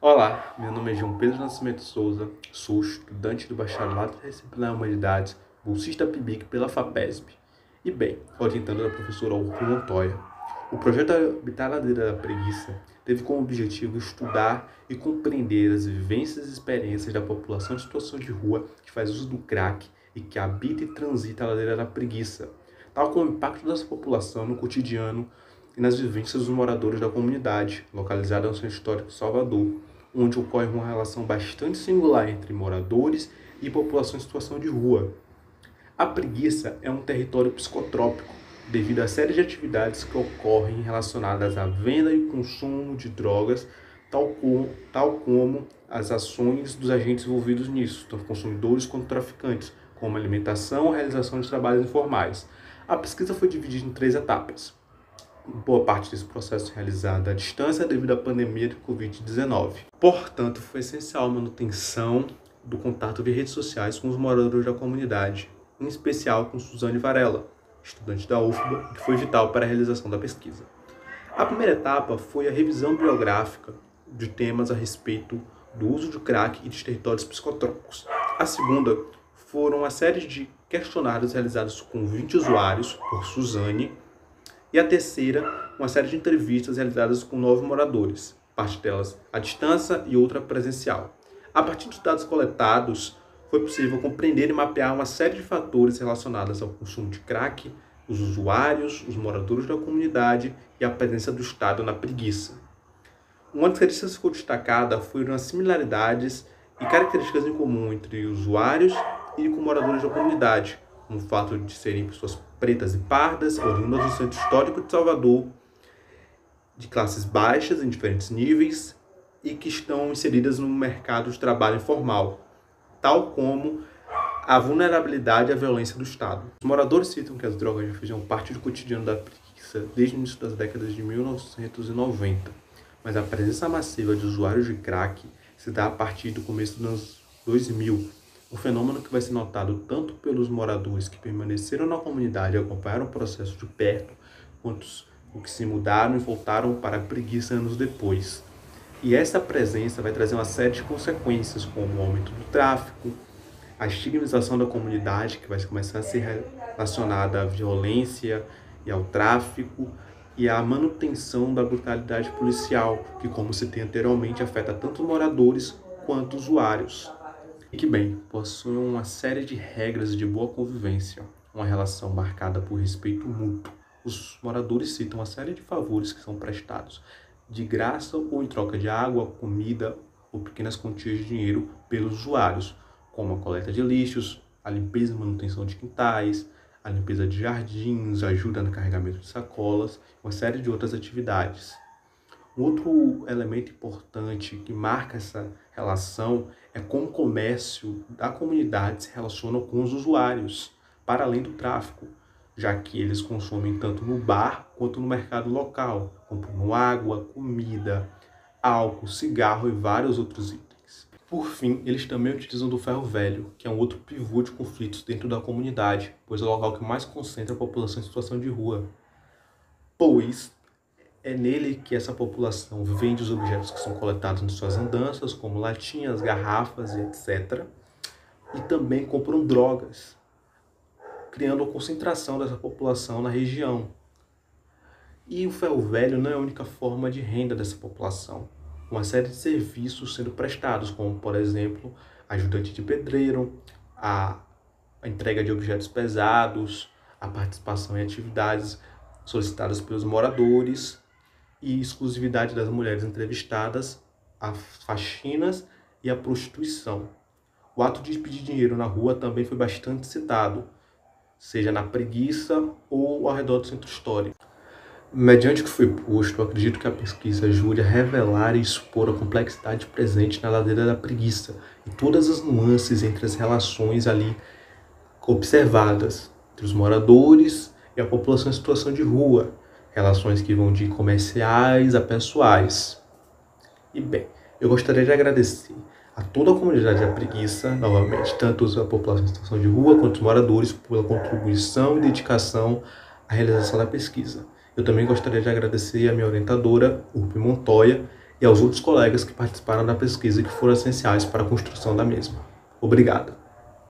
Olá, meu nome é João Pedro Nascimento Souza, sou estudante do Bacharelato em Disciplinar Humanidades, bolsista PIBIC pela FAPESB. E bem, orientando a professora Urco Montoya. O projeto Habitar Ladeira da Preguiça teve como objetivo estudar e compreender as vivências e experiências da população de situação de rua que faz uso do crack e que habita e transita a Ladeira da Preguiça, tal como o impacto dessa população no cotidiano e nas vivências dos moradores da comunidade, localizada no centro histórico de Salvador, onde ocorre uma relação bastante singular entre moradores e população em situação de rua. A preguiça é um território psicotrópico, devido à série de atividades que ocorrem relacionadas à venda e consumo de drogas, tal como, tal como as ações dos agentes envolvidos nisso, tanto consumidores quanto traficantes, como alimentação e realização de trabalhos informais. A pesquisa foi dividida em três etapas boa parte desse processo realizado à distância devido à pandemia de Covid-19. Portanto, foi essencial a manutenção do contato via redes sociais com os moradores da comunidade, em especial com Suzane Varela, estudante da UFBA, que foi vital para a realização da pesquisa. A primeira etapa foi a revisão biográfica de temas a respeito do uso de crack e dos territórios psicotrópicos. A segunda foram a série de questionários realizados com 20 usuários por Suzane e a terceira, uma série de entrevistas realizadas com nove moradores, parte delas à distância e outra presencial. A partir dos dados coletados, foi possível compreender e mapear uma série de fatores relacionados ao consumo de crack, os usuários, os moradores da comunidade e a presença do Estado na preguiça. Uma das características que ficou destacada foram as similaridades e características em comum entre usuários e com moradores da comunidade, como o fato de serem pessoas pretas e pardas, oriundas do centro histórico de Salvador, de classes baixas em diferentes níveis e que estão inseridas no mercado de trabalho informal, tal como a vulnerabilidade a violência do Estado. Os moradores citam que as drogas já faziam parte do cotidiano da preguiça desde o início das décadas de 1990, mas a presença massiva de usuários de crack se dá a partir do começo dos anos 2000, um fenômeno que vai ser notado tanto pelos moradores que permaneceram na comunidade e acompanharam o processo de perto, quanto os que se mudaram e voltaram para a preguiça anos depois. E essa presença vai trazer uma série de consequências, como o aumento do tráfico, a estigmatização da comunidade, que vai começar a ser relacionada à violência e ao tráfico, e a manutenção da brutalidade policial, que, como se tem anteriormente, afeta tanto moradores quanto usuários. E que bem, possui uma série de regras de boa convivência, uma relação marcada por respeito mútuo. Os moradores citam uma série de favores que são prestados de graça ou em troca de água, comida ou pequenas quantias de dinheiro pelos usuários, como a coleta de lixos, a limpeza e manutenção de quintais, a limpeza de jardins, ajuda no carregamento de sacolas, uma série de outras atividades. Outro elemento importante que marca essa relação é como o comércio da comunidade se relaciona com os usuários, para além do tráfico, já que eles consomem tanto no bar quanto no mercado local, comprando água, comida, álcool, cigarro e vários outros itens. Por fim, eles também utilizam do ferro velho, que é um outro pivô de conflitos dentro da comunidade, pois é o local que mais concentra a população em situação de rua. Pois é nele que essa população vende os objetos que são coletados em suas andanças, como latinhas, garrafas e etc. E também compram drogas, criando a concentração dessa população na região. E o ferro velho não é a única forma de renda dessa população. Uma série de serviços sendo prestados, como, por exemplo, ajudante de pedreiro, a entrega de objetos pesados, a participação em atividades solicitadas pelos moradores, e exclusividade das mulheres entrevistadas, as faxinas e a prostituição. O ato de pedir dinheiro na rua também foi bastante citado, seja na preguiça ou ao redor do centro histórico. Mediante o que foi posto, acredito que a pesquisa ajude a revelar e expor a complexidade presente na ladeira da preguiça e todas as nuances entre as relações ali observadas entre os moradores e a população em situação de rua, relações que vão de comerciais a pessoais. E bem, eu gostaria de agradecer a toda a comunidade da preguiça, novamente, tanto a população em situação de rua quanto os moradores, pela contribuição e dedicação à realização da pesquisa. Eu também gostaria de agradecer a minha orientadora, Urpi Montoya, e aos outros colegas que participaram da pesquisa e que foram essenciais para a construção da mesma. Obrigado.